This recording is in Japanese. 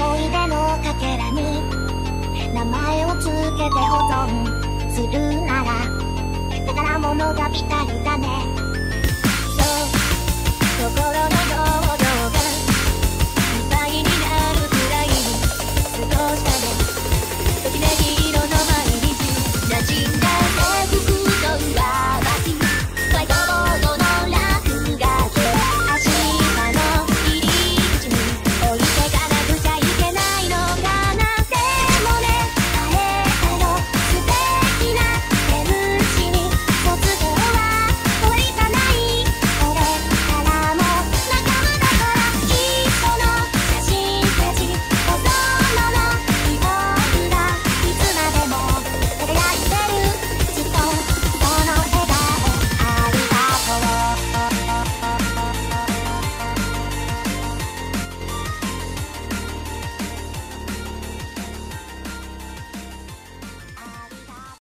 思い出のかけらに名前を付けて保存するなら宝物がピタ